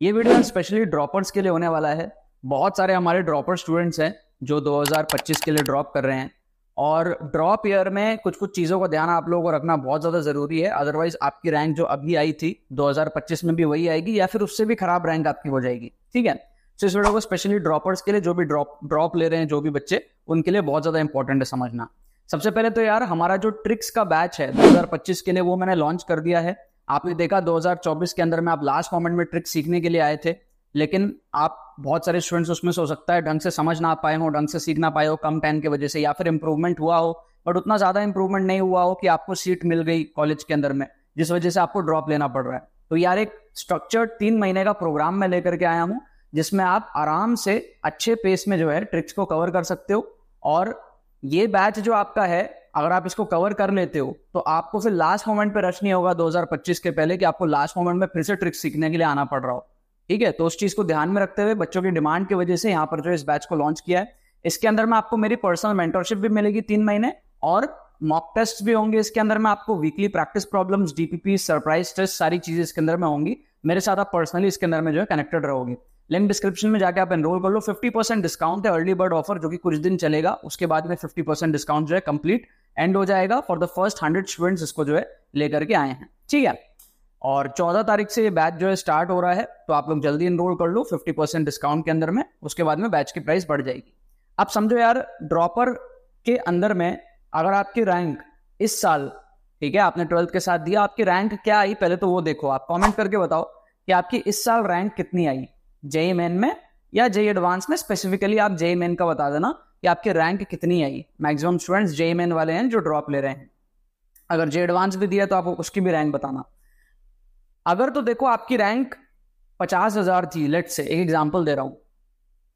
ये video specially droppers के लिए होने वाला है। बहुत सारे हमारे ड्रॉपर स्टूडेंट्स हैं जो 2025 के लिए ड्रॉप कर रहे हैं। और ड्रॉप ईयर में कुछ कुछ चीज़ों का ध्यान आप लोगों को रखना बहुत ज़्यादा ज़रूरी है। अदरवाइज़ आपकी रैंक जो अभी आई थी 2025 में भी वही आएगी या फिर उससे भी खराब रैंक आपकी हो जाएगी। ठीक है? तो इस वीडियो को स्पेशली ड्रॉपर्स के लिए जो भी ड्रॉप ड्रॉप ले रहे हैं, जो भी बच्चे, उनके लिए बहुत ज़्यादा इंपॉर्टेंट है समझना। सबसे पहले तो यार, हमारा जो ट्रिक्स का बैच है 2025 के लिए वो मैंने लॉन्च कर दिया है। आपने देखा 2024 के अंदर में आप लास्ट मोमेंट में ट्रिक सीखने के लिए आए थे, लेकिन आप बहुत सारे स्टूडेंट्स उसमें से हो सकता है ढंग से समझ ना पाए हो, ढंग से सीख ना पाए हो कम टाइम की वजह से, या फिर इंप्रूवमेंट हुआ हो बट उतना ज़्यादा इंप्रूवमेंट नहीं हुआ हो कि आपको सीट मिल गई कॉलेज के अंदर में, जिस वजह से आपको ड्रॉप लेना पड़ रहा है। तो यार एक स्ट्रक्चर्ड तीन महीने का प्रोग्राम मैं लेकर के आया हूँ, जिसमें आप आराम से अच्छे पेस में जो है ट्रिक्स को कवर कर सकते हो, और ये बैच जो आपका है अगर आप इसको कवर कर लेते हो तो आपको फिर लास्ट मोमेंट पे रश नहीं होगा 2025 के पहले कि आपको लास्ट मोमेंट में फिर से ट्रिक्स सीखने के लिए आना पड़ रहा हो। ठीक है? तो उस चीज़ को ध्यान में रखते हुए बच्चों की डिमांड की वजह से यहाँ पर जो इस बैच को लॉन्च किया है, इसके अंदर में आपको मेरी पर्सनल मेंटरशिप भी मिलेगी तीन महीने और मॉक टेस्ट भी होंगे इसके अंदर में, आपको weekly practice problems DPP surprise test सारी चीज़ें इसके अंदर में होंगी। मेरे साथ आप पर्सनली इसके अंदर में जो है कनेक्टेड रहोगे। लिंक डिस्क्रिप्शन में जाके आप एनरोल कर लो। 50 परसेंट डिस्काउंट है अर्ली बर्ड ऑफ़र जो कि कुछ दिन चलेगा। उसके बाद में 50 परसेंट डिस्काउंट जो है कंप्लीट एंड हो जाएगा for the first hundred students इसको जो है लेकर के आए हैं। ठीक है? और चौदह तारीख से ये बैच जो है स्टार्ट हो रहा है तो आप लोग जल्दी इनरोल कर लो फिफ्टी परसेंट डिस्काउंट के अंदर में। उसके बाद में बैच की प्राइस बढ़ जाएगी। आप समझो यार ड्रॉपर के अंदर में अगर आपकी रैंक इस साल, ठीक है, आपने ट्वेल्थ के साथ दिया, आपकी रैंक क्या आई? पहले तो वो देखो, आप कमेंट करके बताओ कि आपकी इस साल रैंक कितनी आई? जेई मेन में या जेई एडवांस में स्पेसिफिकली आप जेई मेन का बता देना कि आपकी रैंक कितनी आई मैक्सिमम स्टूडेंट्स जेई मेन वाले हैं जो ड्रॉप ले रहे हैं। अगर जे एडवांस भी दिया तो आप उसकी भी रैंक बताना। अगर तो देखो आपकी रैंक पचास हज़ार थी लेट से एक एग्ज़ाम्पल दे रहा हूँ।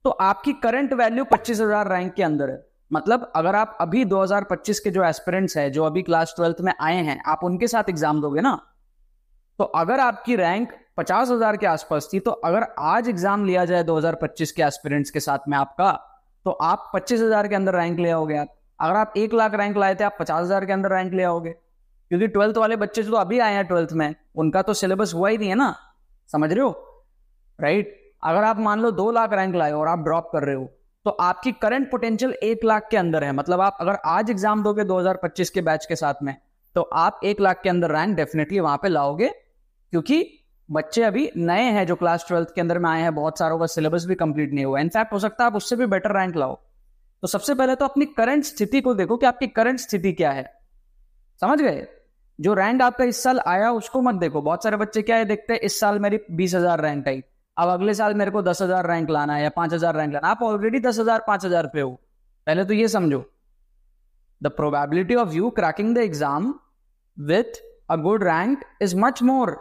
तो आपकी करंट वैल्यू पच्चीस हज़ार रैंक के अंदर है। मतलब अगर आप अभी 2025 के जो एस्पिरेंट्स हैं, जो अभी क्लास ट्वेल्थ में आए हैं, आप उनके साथ एग्ज़ाम दोगे ना? तो अगर आपकी रैंक पचास हज़ार के आसपास थी तो अगर आज एग्ज़ाम लिया जाए 2025 के एस्पिरेंट्स के साथ में आपका तो आप पच्चीस हज़ार के अंदर रैंक ले आओगे आप। अगर आप एक लाख रैंक लाए थे, आप पचास हज़ार के अंदर रैंक ले आओगे। क्योंकि ट्वेल्थ वाले बच्चे जो अभी आए हैं ट्वेल्थ में, उनका तो सिलेबस हुआ ही नहीं है ना। समझ रहे हो? राइट अगर आप मान लो दो लाख रैंक लाए और आप ड्रॉप कर रहे हो तो आपकी करंट पोटेंशियल एक लाख के अंदर है। मतलब आप अगर आज एग्ज़ाम दोगे 2025 के बैच के साथ में तो आप एक लाख के अंदर रैंक डेफिनेटली वहाँ पे लाओगे, क्योंकि बच्चे अभी नए हैं जो क्लास ट्वेल्थ के अंदर में आए हैं, बहुत सारों का सिलेबस भी कंप्लीट नहीं हुआ। इनफैक्ट हो सकता है आप उससे भी बेटर रैंक लाओ। तो सबसे पहले तो अपनी करंट स्थिति को देखो कि आपकी करंट स्थिति क्या है। समझ गए? जो रैंक आपका इस साल आया, उसको मत देखो। बहुत सारे बच्चे क्या है, देखते हैं, इस साल मेरी बीस हज़ार रैंक आई। अब अगले साल मेरे को दस हज़ार रैंक लाना है या पाँच हज़ार रैंक लाना आप ऑलरेडी दस हज़ार, पाँच हज़ार पे हो। पहले तो ये समझो। The probability of you cracking the exam with a good rank is much more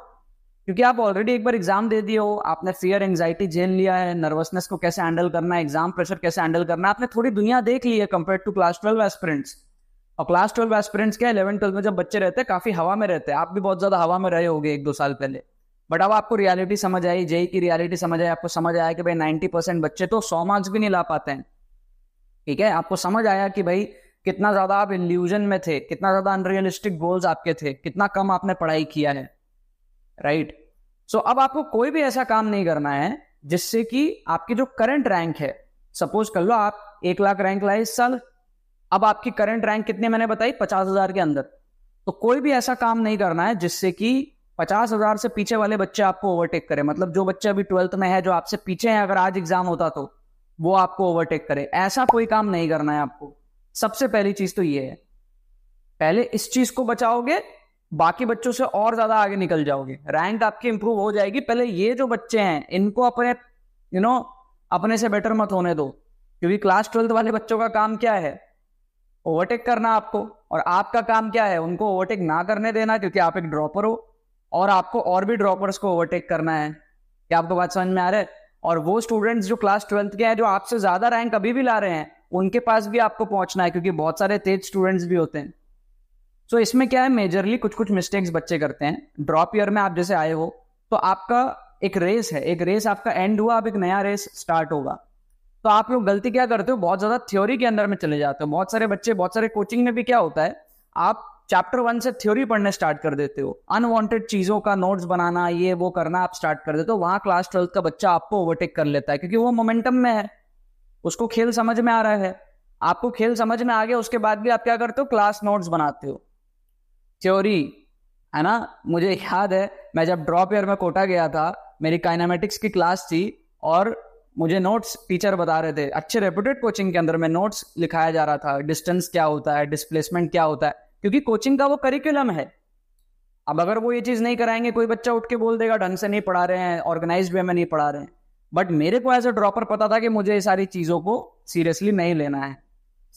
क्योंकि आप ऑलरेडी एक बार एग्ज़ाम दे दिए हो, आपने फियर एंग्जाइटी झेल लिया है नर्वसनेस को कैसे हैंडल करना है एग्ज़ाम प्रेशर कैसे हैंडल करना है, आपने थोड़ी दुनिया देख ली है compare to class twelve aspirants और क्लास ट्वेल्व एस्पिरेंट्स क्या इलेवन ट्वेल्व में जब बच्चे रहते हैं, काफ़ी हवा में रहते हैं, आप भी बहुत ज़्यादा हवा में रहे होगे एक, दो साल पहले. बट अब आपको रियलिटी समझ आई जेई की रियलिटी समझ आई, आपको समझ आया कि भाई नाइन्टी परसेंट बच्चे तो सौ मार्क्स भी नहीं ला पाते हैं. ठीक है? आपको समझ आया कि भाई कितना ज़्यादा आप इल्यूजन में थे, कितना ज़्यादा अनरियलिस्टिक गोल्स आपके थे, कितना कम आपने पढ़ाई किया है. राइट? सो अब आपको कोई भी ऐसा काम नहीं करना है जिससे कि आपकी जो करंट रैंक है सपोज़ कर लो आप एक लाख रैंक लाए इस साल, अब आपकी करंट रैंक कितने मैंने बताई? पचास हज़ार के अंदर। तो कोई भी ऐसा काम नहीं करना है जिससे कि पचास हज़ार से पीछे वाले बच्चे आपको ओवरटेक करें। मतलब जो बच्चे अभी ट्वेल्थ में है, जो आपसे पीछे है, अगर आज एग्ज़ाम होता तो वो आपको ओवरटेक करे। ऐसा कोई काम नहीं करना है आपको। सबसे पहली चीज़ तो ये है। पहले इस चीज़ को बचाओगे बाकी बच्चों से और ज़्यादा आगे निकल जाओगे। रैंक आपकी इंप्रूव हो जाएगी। पहले ये जो बच्चे हैं, इनको अपने यू नो अपने से बेटर मत होने दो। क्योंकि क्लास ट्वेल्थ वाले बच्चों का काम क्या है? ओवरटेक करना आपको। और आपका काम क्या है? उनको ओवरटेक ना करने देना, क्योंकि आप एक ड्रॉपर हो। और आपको और भी ड्रॉपर्स को ओवरटेक करना है। क्या आपको बात समझ में आ रहा है? और वो स्टूडेंट्स जो क्लास ट्वेल्थ के हैं, जो आपसे ज़्यादा रैंक अभी भी ला रहे हैं, उनके पास भी आपको पहुँचना है, क्योंकि बहुत सारे तेज स्टूडेंट्स भी होते हैं। सो so, इसमें क्या है मेजरली कुछ कुछ मिस्टेक्स बच्चे करते हैं। ड्रॉप ईयर में आप जैसे आए हो तो आपका एक रेस है। एक रेस आपका एंड हुआ अब एक नया रेस स्टार्ट होगा। तो आप लोग गलती क्या करते हो? बहुत ज़्यादा थ्योरी के अंदर में चले जाते हो। बहुत सारे बच्चे बहुत सारे कोचिंग में भी क्या होता है आप चैप्टर वन से थ्योरी पढ़ने स्टार्ट कर देते हो। अनवांटेड चीज़ों का नोट्स बनाना ये वो करना आप स्टार्ट कर देते हो। वहाँ क्लास ट्वेल्थ का बच्चा आपको ओवरटेक कर लेता है क्योंकि वो मोमेंटम में है। उसको खेल समझ में आ रहा है। आपको खेल समझ में आ गया उसके बाद भी आप क्या करते हो? क्लास नोट्स बनाते हो। थ्योरी है ना? मुझे याद है, मैं जब ड्रॉप ईयर में कोटा गया था, मेरी काइनामेटिक्स की क्लास थी और मुझे नोट्स टीचर बता रहे थे, अच्छे रेपुटेड कोचिंग के अंदर में नोट्स लिखाया जा रहा था डिस्टेंस क्या होता है डिस्प्लेसमेंट क्या होता है, क्योंकि कोचिंग का वो करिकुलम है। अब अगर वो ये चीज़ नहीं कराएँगे, कोई बच्चा उठ के बोल देगा, ढंग से नहीं पढ़ा रहे हैं ऑर्गेनाइज वे में नहीं पढ़ा रहे हैं। बट मेरे को एज अ ड्रॉपर पता था कि मुझे ये सारी चीज़ों को सीरियसली नहीं लेना है।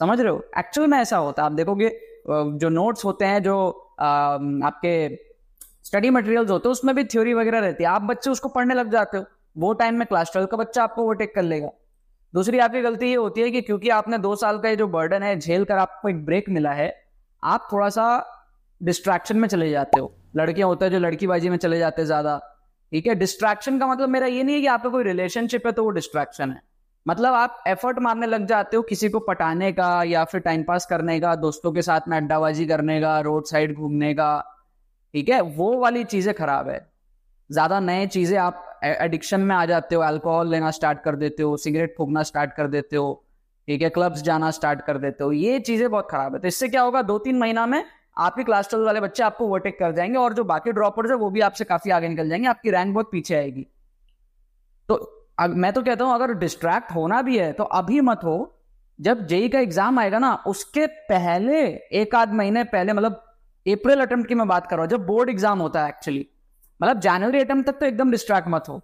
समझ रहे हो? एक्चुअल में ऐसा होता है। आप देखोगे जो नोट्स होते हैं, जो आपके स्टडी मटेरियल्स होते हैं, उसमें भी थ्योरी वगैरह रहती है। आप बच्चे उसको पढ़ने लग जाते हो। वो टाइम में क्लास ट्वेल्व का बच्चा आपको ओवरटेक कर लेगा। दूसरी आपकी गलती ये होती है कि क्योंकि आपने दो साल का ये जो बर्डन है झेल कर आपको एक ब्रेक मिला है, आप थोड़ा सा डिस्ट्रैक्शन में चले जाते हो। लड़कियाँ होते हैं जो लड़कीबाजी में चले जाते हैं ज़्यादा। ठीक है? डिस्ट्रैक्शन का मतलब मेरा ये नहीं है कि आपका कोई रिलेशनशिप है तो वो डिस्ट्रैक्शन है। मतलब आप एफर्ट मारने लग जाते हो किसी को पटाने का या फिर टाइम पास करने का, दोस्तों के साथ में अड्डाबाजी करने का रोड साइड घूमने का। ठीक है? वो वाली चीज़ें खराब है। ज़्यादा नए चीज़ें आप एडिक्शन में आ जाते हो अल्कोहल लेना स्टार्ट कर देते हो सिगरेट फूकना स्टार्ट कर देते हो, ठीक है? क्लब्स जाना स्टार्ट कर देते हो। ये चीज़ें बहुत खराब है। तो इससे क्या होगा? दो तीन महीना में आपके क्लास ट्वेल्व वाले बच्चे आपको ओवरटेक कर जाएँगे और जो बाकी ड्रॉपर्स है वो भी आपसे काफ़ी आगे निकल जाएँगे, आपकी रैंक बहुत पीछे आएगी। तो मैं तो कहता हूँ, अगर डिस्ट्रैक्ट होना भी है तो अभी मत हो। जब जेई का एग्ज़ाम आएगा ना, उसके पहले, एक आध महीने पहले मतलब अप्रैल अटेम्प्ट की मैं बात कर रहा हूँ, जब बोर्ड एग्ज़ाम होता है एक्चुअली मतलब जनवरी अटेम्प्ट तक तो एकदम डिस्ट्रैक्ट मत हो।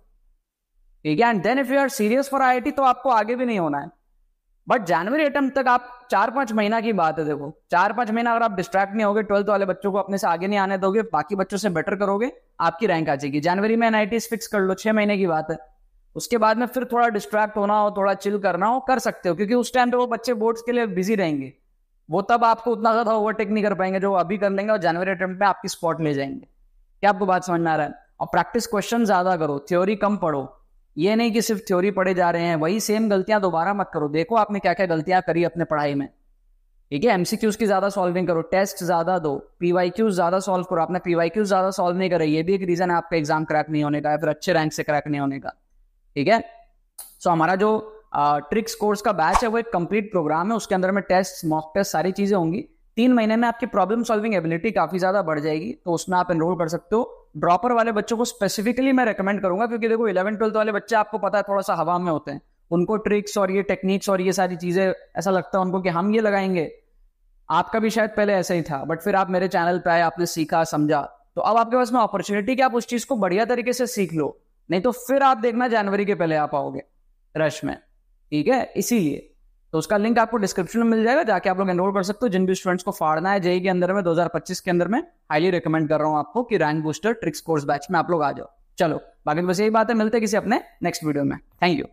ठीक है and then if you are serious for I तो आपको आगे भी नहीं होना है। बट जनवरी अटेम्प्ट तक आप चार पाँच महीना की बात है, देखो। चार पाँच महीना अगर आप डिस्ट्रैक्ट नहीं होगे ट्वेल्थ वाले बच्चों को अपने से आगे नहीं आने दोगे, बाकी बच्चों से बेटर करोगे, आपकी रैंक आ जाएगी। जनवरी में एनआईटी फिक्स कर लो, छह महीने की बात है। उसके बाद में फिर थोड़ा डिस्ट्रैक्ट होना हो, थोड़ा चिल करना हो, कर सकते हो, क्योंकि उस टाइम पे वो बच्चे बोर्ड्स के लिए बिज़ी रहेंगे। वो तब आपको उतना ज़्यादा ओवरटेक नहीं कर पाएँगे जो अभी कर लेंगे और जनवरी अटेम्प्ट में आपकी स्पॉट ले जाएँगे। क्या आपको बात समझ में आ रहा है? और प्रैक्टिस क्वेश्चन ज़्यादा करो थ्योरी कम पढ़ो। ये नहीं कि सिर्फ़ थ्योरी पढ़े जा रहे हैं, वही सेम गलतियाँ दोबारा मत करो। देखो आपने क्या क्या गलतियाँ करी अपने पढ़ाई में। ठीक है एमसीक्यूज की ज़्यादा सॉल्विंग करो टेस्ट ज़्यादा दो पीवाई पीवाईक्यूज ज़्यादा सॉल्व करो। आपने पीवाईक्यूज ज़्यादा सॉल्व नहीं करे, ये भी एक रीजन है आपका एग्ज़ाम क्रैक नहीं होने का या फिर अच्छे रैंक से क्रैक नहीं होने का। ठीक है? सो so, हमारा जो ट्रिक्स कोर्स का बैच है वो एक कंप्लीट प्रोग्राम है। उसके अंदर में टेस्ट मॉक टेस्ट सारी चीज़ें होंगी। तीन महीने में आपकी प्रॉब्लम सॉल्विंग एबिलिटी काफ़ी ज़्यादा बढ़ जाएगी। तो उसमें आप एनरोल कर सकते हो। ड्रॉपर वाले बच्चों को स्पेसिफिकली मैं रेकमेंड करूँगा क्योंकि देखो इलेवन ट्वेल्थ वाले बच्चे आपको पता है थोड़ा सा हवा में होते हैं। उनको ट्रिक्स और ये टेक्निक्स और ये सारी चीज़ें ऐसा लगता है उनको कि हम ये लगाएँगे। आपका भी शायद पहले ऐसा ही था बट फिर आप मेरे चैनल पे आए आपने सीखा समझा। तो अब आपके पास में अपॉर्चुनिटी कि आप उस चीज़ को बढ़िया तरीके से सीख लो। नहीं तो फिर आप देखना जनवरी के पहले आप आओगे, रश में। ठीक है? इसीलिए। तो उसका लिंक आपको डिस्क्रिप्शन में मिल जाएगा, जाके आप लोग एनरोल कर सकते हो। जिन भी स्टूडेंट्स को फाड़ना है जेई के अंदर में 2025 के अंदर में हाईली रिकमेंड कर रहा हूँ आपको कि rank booster tricks course batch में आप लोग आ जाओ। चलो, बाकी तो बस यही बात है। मिलते किसी अपने नेक्स्ट वीडियो में। Thank you